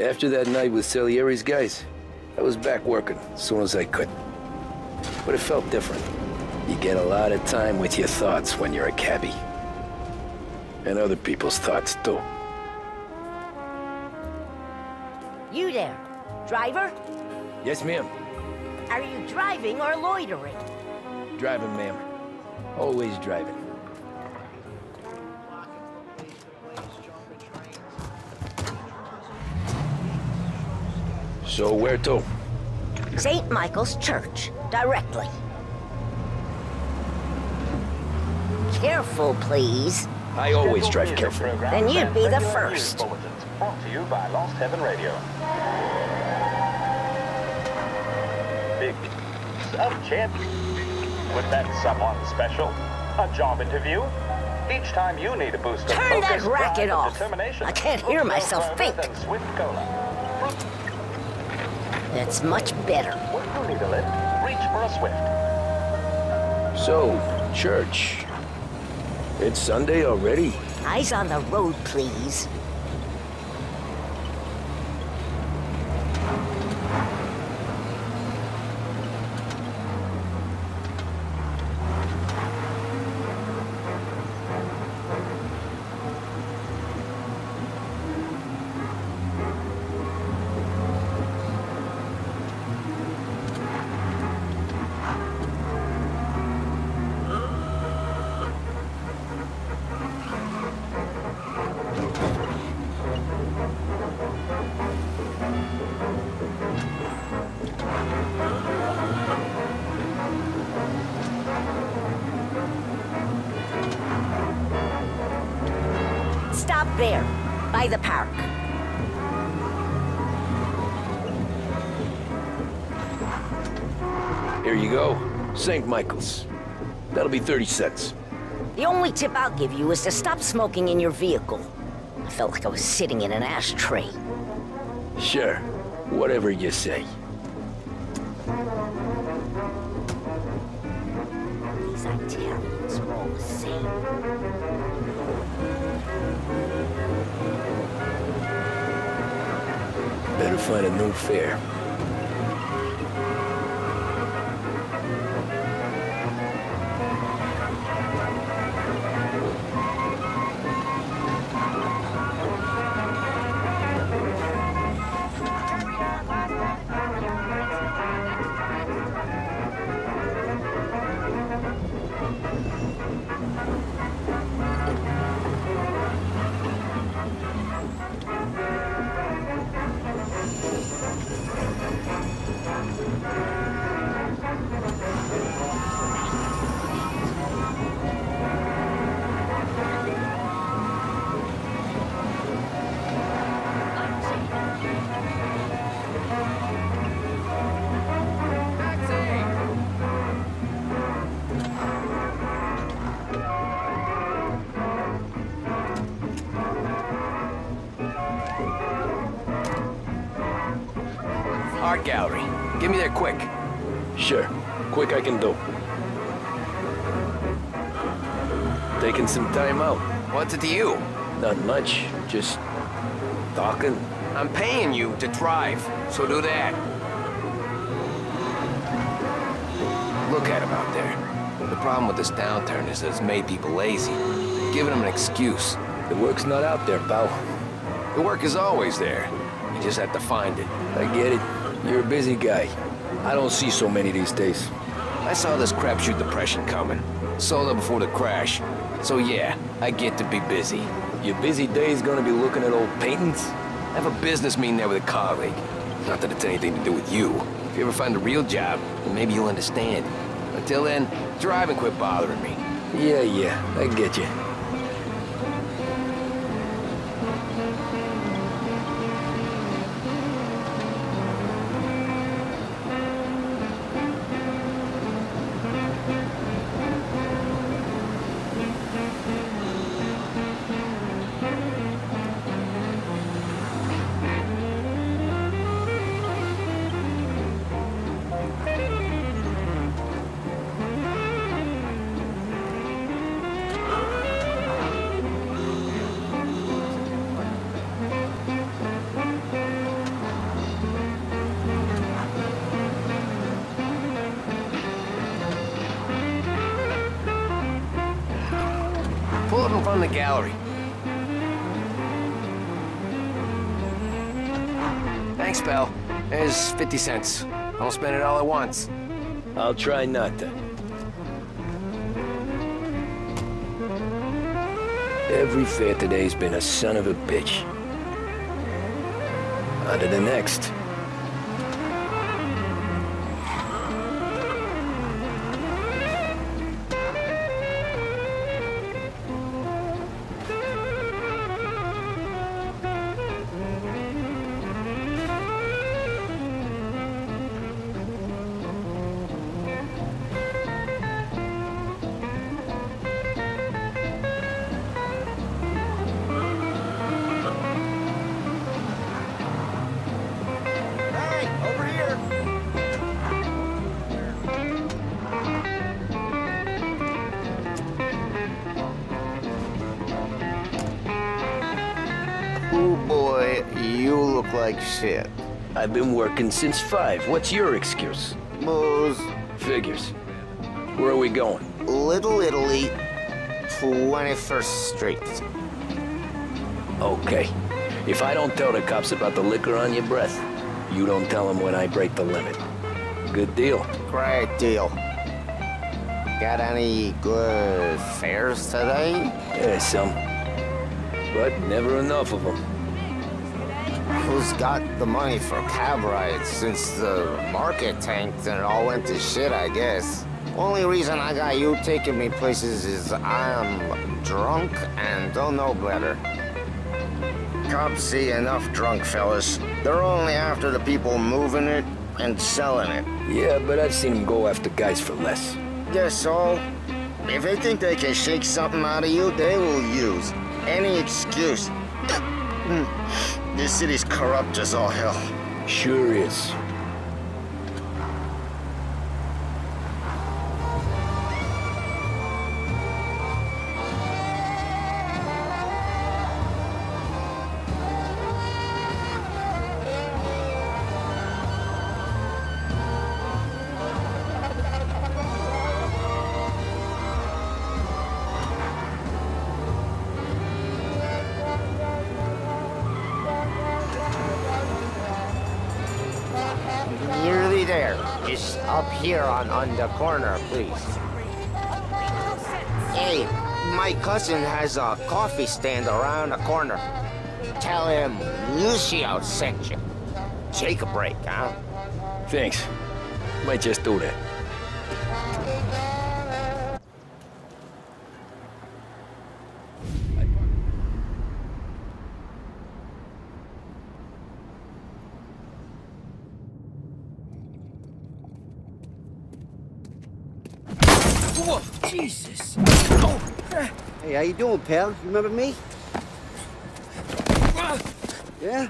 After that night with Salieri's guys, I was back working as soon as I could. But it felt different. You get a lot of time with your thoughts when you're a cabbie. And other people's thoughts, too. You there, driver? Yes, ma'am. Are you driving or loitering? Driving, ma'am. Always driving. So where to? St. Michael's Church, directly. Careful, please. I always drive careful. Then you'd be the first. Brought to you by Lost Heaven Radio. Big of champ. With that someone special, a job interview. Each time you need a boost of Turn that racket off. determination, I can't hear no myself further think. Than Swift Cola. That's much better. When you need a lift, reach for a Swift. So, church. It's Sunday already? Eyes on the road, please. There, by the park. Here you go. St. Michael's. That'll be 30 cents. The only tip I'll give you is to stop smoking in your vehicle. I felt like I was sitting in an ashtray. Sure. Whatever you say. These Italians are all the same. Better find a new fare. Art gallery. Get me there quick. Sure. Quick I can do. Taking some time out. What's it to you? Not much. Just talking. I'm paying you to drive, so do that. Look at him out there. The problem with this downturn is that it's made people lazy. Giving them an excuse. The work's not out there, pal. The work is always there. You just have to find it. I get it. You're a busy guy. I don't see so many these days. I saw this crapshoot depression coming. Sold it before the crash. So yeah, I get to be busy. Your busy day's gonna be looking at old paintings? I have a business meeting there with a colleague. Not that it's anything to do with you. If you ever find a real job, then maybe you'll understand. Until then, drive and quit bothering me. Yeah, yeah, I get you. The gallery. Thanks, pal. There's 50 cents. I'll spend it all at once. I'll try not to. Every fare today's been a son of a bitch. On to the next. Shit. I've been working since five. What's your excuse? Booze, Figures. Where are we going? Little Italy, 21st Street. Okay. If I don't tell the cops about the liquor on your breath, you don't tell them when I break the limit. Good deal. Great deal. Got any good fares today? Yeah, some. But never enough of them. Who's got the money for cab rides since the market tanked and it all went to shit, I guess? Only reason I got you taking me places is I'm drunk and don't know better. Cops see enough drunk fellas. They're only after the people moving it and selling it. Yeah, but I've seen them go after guys for less. Guess so. If they think they can shake something out of you, they will use any excuse. this city's corrupt as all hell. Sure is. There. Just up here on, on the corner, please. Hey, my cousin has a coffee stand around the corner. Tell him Lucio sent you. Take a break, huh? Thanks. Might just do that. Hey, how you doing, pal? You remember me? Yeah?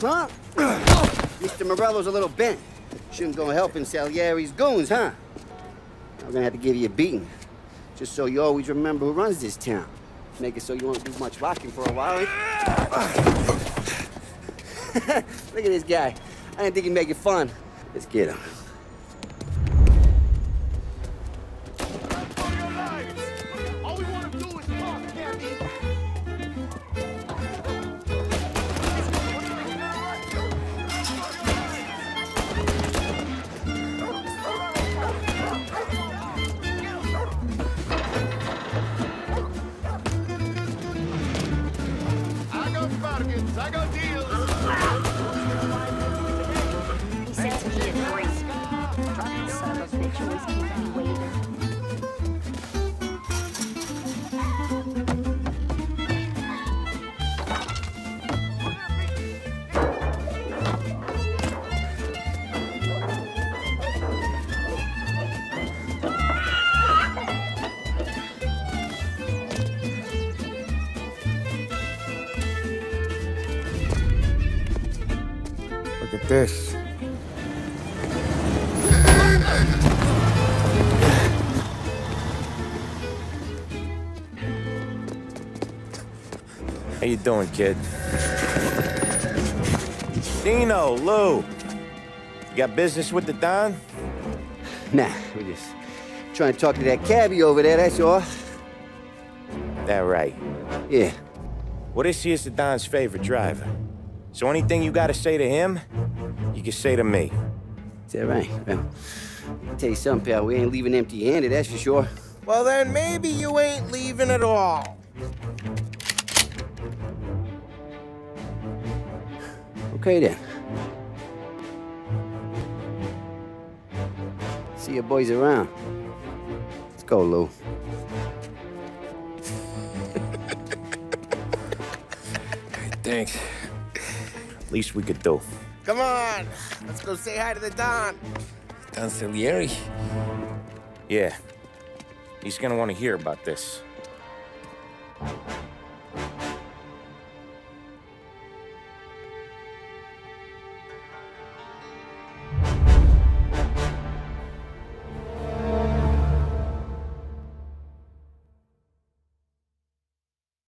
Huh? Mr. Morello's a little bent. Shouldn't go helping Salieri's goons, huh? I'm gonna have to give you a beating. Just so you always remember who runs this town. Make it so you won't do much rocking for a while. Eh? Look at this guy. I didn't think he'd make it fun. Let's get him. This. How you doing, kid? Dino, Lou. You got business with the Don? Nah, we're just trying to talk to that cabbie over there, that's all. That right. Yeah. Well, this here's the Don's favorite driver. So anything you gotta say to him, you can say to me. Is that right? Well, I'll tell you something, pal. We ain't leaving empty-handed, that's for sure. Well, then maybe you ain't leaving at all. Okay, then. See you boys around. Let's go, Lou. Thanks. Least we could do. Come on, let's go say hi to the Don. Consigliere? Yeah, he's gonna wanna hear about this.